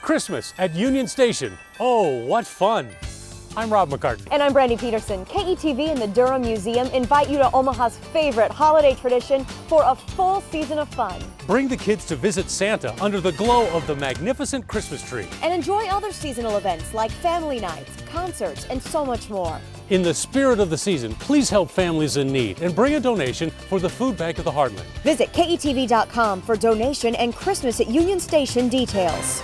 Christmas at Union Station. Oh, what fun! I'm Rob McCartney. And I'm Brandy Peterson. KETV and the Durham Museum invite you to Omaha's favorite holiday tradition for a full season of fun. Bring the kids to visit Santa under the glow of the magnificent Christmas tree. And enjoy other seasonal events like family nights, concerts, and so much more. In the spirit of the season, please help families in need and bring a donation for the Food Bank of the Heartland. Visit KETV.com for donation and Christmas at Union Station details.